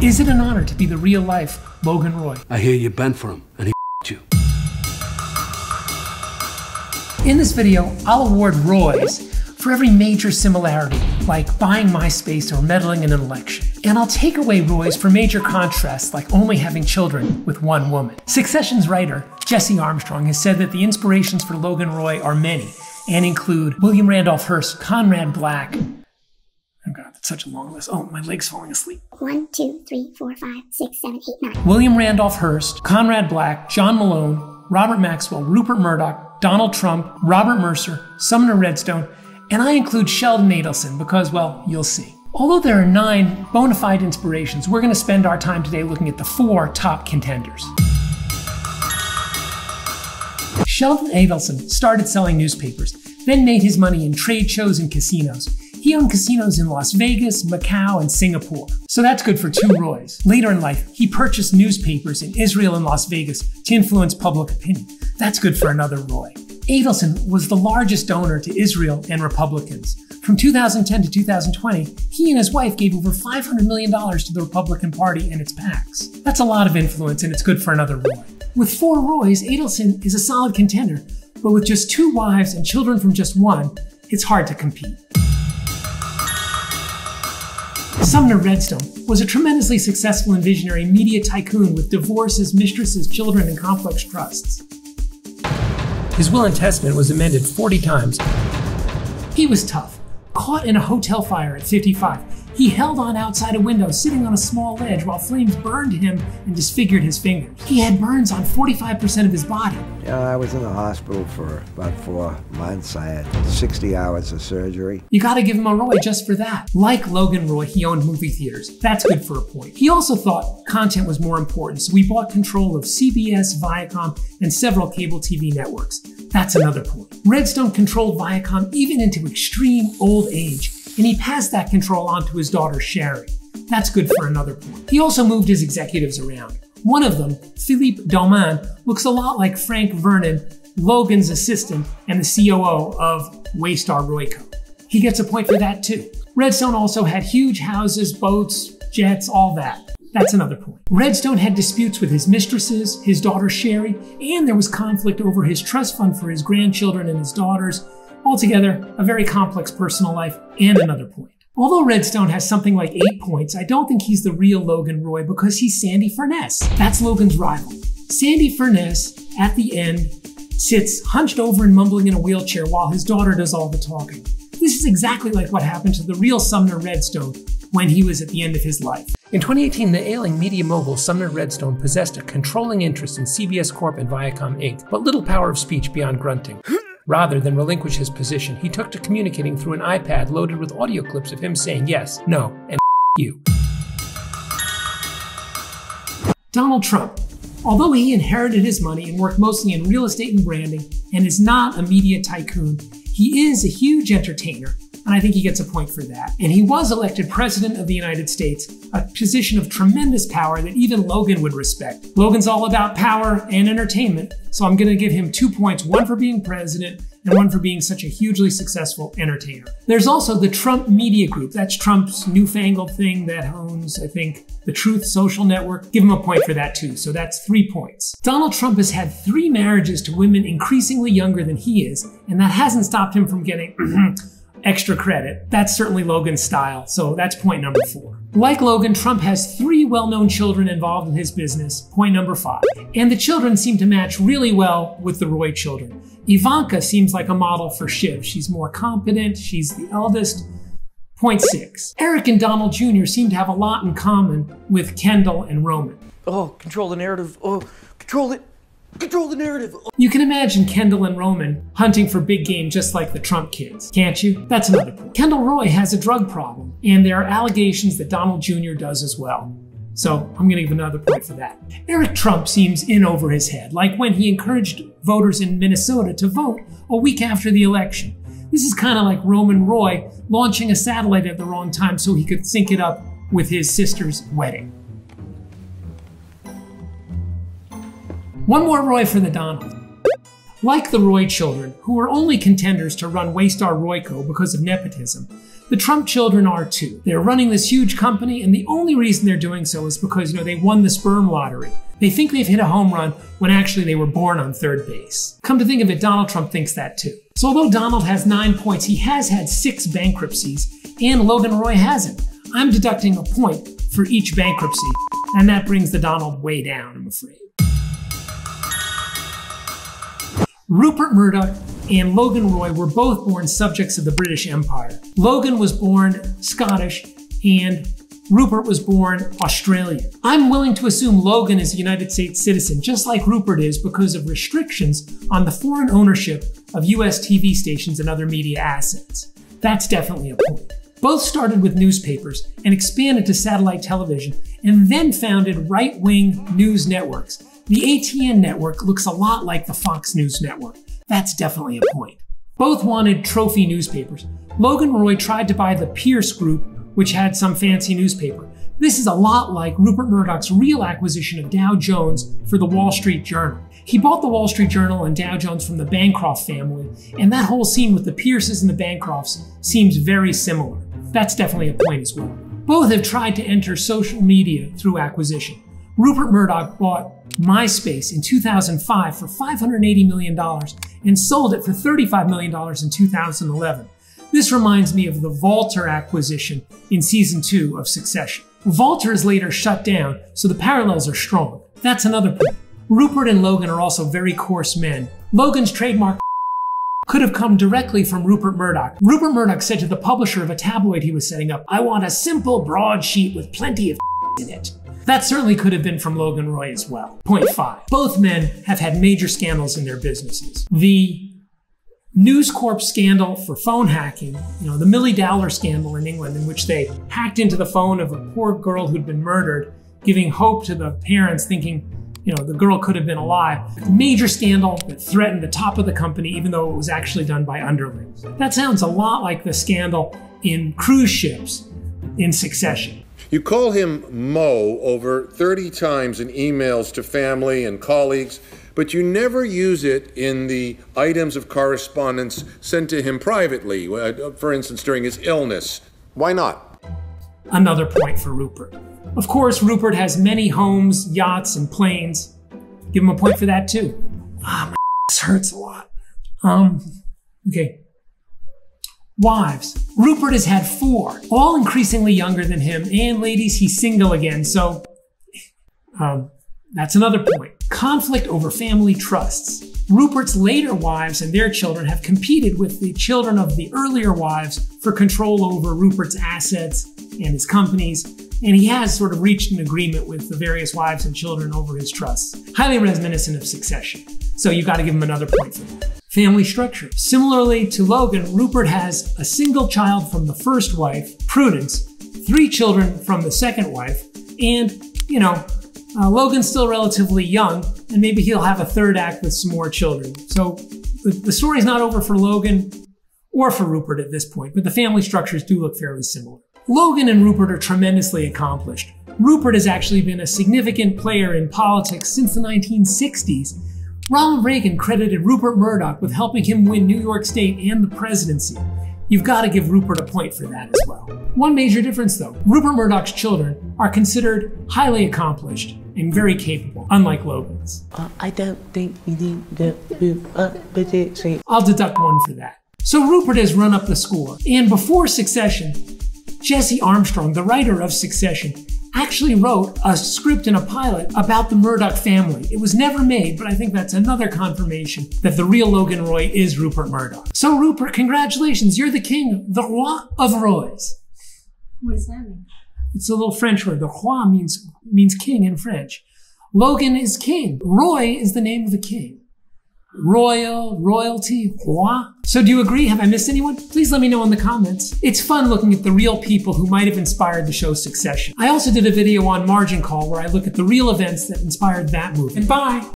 Is it an honor to be the real life Logan Roy? I hear you bent for him, and he you. In this video, I'll award Roys for every major similarity, like buying MySpace or meddling in an election. And I'll take away Roy's for major contrasts, like only having children with one woman. Succession's writer, Jesse Armstrong, has said that the inspirations for Logan Roy are many and include William Randolph Hearst, Conrad Black. Such a long list. Oh, my leg's falling asleep. One, two, three, four, five, six, seven, eight, nine. William Randolph Hearst, Conrad Black, John Malone, Robert Maxwell, Rupert Murdoch, Donald Trump, Robert Mercer, Sumner Redstone, and I include Sheldon Adelson because, well, you'll see. Although there are nine bona fide inspirations, we're going to spend our time today looking at the four top contenders. Sheldon Adelson started selling newspapers, then made his money in trade shows and casinos. He owned casinos in Las Vegas, Macau, and Singapore. So that's good for two Roys. Later in life, he purchased newspapers in Israel and Las Vegas to influence public opinion. That's good for another Roy. Adelson was the largest donor to Israel and Republicans. From 2010 to 2020, he and his wife gave over $500 million to the Republican Party and its PACs. That's a lot of influence, and it's good for another Roy. With four Roys, Adelson is a solid contender, but with just two wives and children from just one, it's hard to compete. Sumner Redstone was a tremendously successful and visionary media tycoon with divorces, mistresses, children, and complex trusts. His will and testament was amended 40 times. He was tough. Caught in a hotel fire at 55, he held on outside a window, sitting on a small ledge while flames burned him and disfigured his fingers. He had burns on 45% of his body. Yeah, I was in the hospital for about four months. I had 60 hours of surgery. You gotta give him a Roy just for that. Like Logan Roy, he owned movie theaters. That's good for a point. He also thought content was more important, so we bought control of CBS, Viacom, and several cable TV networks. That's another point. Redstone controlled Viacom even into extreme old age and he passed that control on to his daughter Shari. That's good for another point. He also moved his executives around. One of them, Philippe Dauman, looks a lot like Frank Vernon, Logan's assistant and the COO of Waystar Royco. He gets a point for that too. Redstone also had huge houses, boats, jets, all that. That's another point. Redstone had disputes with his mistresses, his daughter Shari, and there was conflict over his trust fund for his grandchildren and his daughters, Altogether, a very complex personal life and another point. Although Redstone has something like eight points, I don't think he's the real Logan Roy because he's Sandy Furness. That's Logan's rival. Sandy Furness, at the end, sits hunched over and mumbling in a wheelchair while his daughter does all the talking. This is exactly like what happened to the real Sumner Redstone when he was at the end of his life. In 2018, the ailing media mogul Sumner Redstone possessed a controlling interest in CBS Corp and Viacom Inc., but little power of speech beyond grunting. Rather than relinquish his position, he took to communicating through an iPad loaded with audio clips of him saying yes, no, and you. Donald Trump. Although he inherited his money and worked mostly in real estate and branding and is not a media tycoon, he is a huge entertainer and I think he gets a point for that. And he was elected President of the United States, a position of tremendous power that even Logan would respect. Logan's all about power and entertainment, so I'm going to give him two points one for being president and one for being such a hugely successful entertainer. There's also the Trump Media Group. That's Trump's newfangled thing that owns, I think, the Truth Social Network. Give him a point for that too. So that's three points. Donald Trump has had three marriages to women increasingly younger than he is, and that hasn't stopped him from getting extra credit. That's certainly Logan's style, so that's point number four. Like Logan, Trump has three well known children involved in his business, point number five. And the children seem to match really well with the Roy children. Ivanka seems like a model for Shiv. She's more competent, she's the eldest. Point six. Eric and Donald Jr. seem to have a lot in common with Kendall and Roman. Oh, control the narrative. Oh, control it. Control the narrative. You can imagine Kendall and Roman hunting for big game just like the Trump kids, can't you? That's another point. Kendall Roy has a drug problem, and there are allegations that Donald Jr. does as well. So I'm going to give another point for that. Eric Trump seems in over his head, like when he encouraged voters in Minnesota to vote a week after the election. This is kind of like Roman Roy launching a satellite at the wrong time so he could sync it up with his sister's wedding. One more Roy for the Donald. Like the Roy children, who were only contenders to run Waystar Royco because of nepotism, The Trump children are too. They're running this huge company, and the only reason they're doing so is because, you know, they won the sperm lottery. They think they've hit a home run when actually they were born on third base. Come to think of it, Donald Trump thinks that too. So although Donald has nine points, he has had six bankruptcies, and Logan Roy hasn't. I'm deducting a point for each bankruptcy, and that brings the Donald way down, I'm afraid. Rupert Murdoch and Logan Roy were both born subjects of the British Empire. Logan was born Scottish and Rupert was born Australian. I'm willing to assume Logan is a United States citizen, just like Rupert is, because of restrictions on the foreign ownership of US TV stations and other media assets. That's definitely a point. Both started with newspapers and expanded to satellite television, and then founded right wing news networks. The ATN network looks a lot like the Fox News network. That's definitely a point. Both wanted trophy newspapers. Logan Roy tried to buy the Pierce Group, which had some fancy newspaper. This is a lot like Rupert Murdoch's real acquisition of Dow Jones for the Wall Street Journal. He bought the Wall Street Journal and Dow Jones from the Bancroft family, and that whole scene with the Pierces and the Bancrofts seems very similar. That's definitely a point as well. Both have tried to enter social media through acquisition. Rupert Murdoch bought MySpace in 2005 for $580 million and sold it for $35 million in 2011. This reminds me of the Vaulter acquisition in season two of Succession. Vaulter is later shut down, so the parallels are strong. That's another point. Rupert and Logan are also very coarse men. Logan's trademark could have come directly from Rupert Murdoch. Rupert Murdoch said to the publisher of a tabloid he was setting up, I want a simple broadsheet with plenty of in it. That certainly could have been from Logan Roy as well. Point five. Both men have had major scandals in their businesses. The News Corp scandal for phone hacking, you know, the Milly Dowler scandal in England, in which they hacked into the phone of a poor girl who'd been murdered, giving hope to the parents, thinking, you know, the girl could have been alive. Major scandal that threatened the top of the company, even though it was actually done by underlings. That sounds a lot like the scandal in cruise ships in succession. You call him Mo over 30 times in emails to family and colleagues, but you never use it in the items of correspondence sent to him privately, uh, for instance, during his illness. Why not? Another point for Rupert. Of course, Rupert has many homes, yachts, and planes. Give him a point for that too. Ah, my this hurts a lot. Um, okay wives. Rupert has had four, all increasingly younger than him, and ladies, he's single again, so um, that's another point. Conflict over family trusts. Rupert's later wives and their children have competed with the children of the earlier wives for control over Rupert's assets and his companies, and he has sort of reached an agreement with the various wives and children over his trusts. Highly reminiscent of succession. So you've got to give him another point for that family structure. Similarly to Logan, Rupert has a single child from the first wife, Prudence, three children from the second wife, and, you know, uh, Logan's still relatively young, and maybe he'll have a third act with some more children. So the, the story's not over for Logan or for Rupert at this point, but the family structures do look fairly similar. Logan and Rupert are tremendously accomplished. Rupert has actually been a significant player in politics since the 1960s Ronald Reagan credited Rupert Murdoch with helping him win New York State and the presidency. You've got to give Rupert a point for that as well. One major difference, though Rupert Murdoch's children are considered highly accomplished and very capable, unlike Logan's. Uh, I don't think you need to uh, I'll deduct one for that. So Rupert has run up the score, and before Succession, Jesse Armstrong, the writer of Succession, actually wrote a script and a pilot about the Murdoch family. It was never made, but I think that's another confirmation that the real Logan Roy is Rupert Murdoch. So, Rupert, congratulations. You're the king, the roi of Roys. What does that mean? It's a little French word. The roi means, means king in French. Logan is king. Roy is the name of the king royal, royalty, roi. So do you agree? Have I missed anyone? Please let me know in the comments. It's fun looking at the real people who might have inspired the show Succession. I also did a video on Margin Call where I look at the real events that inspired that movie. And bye!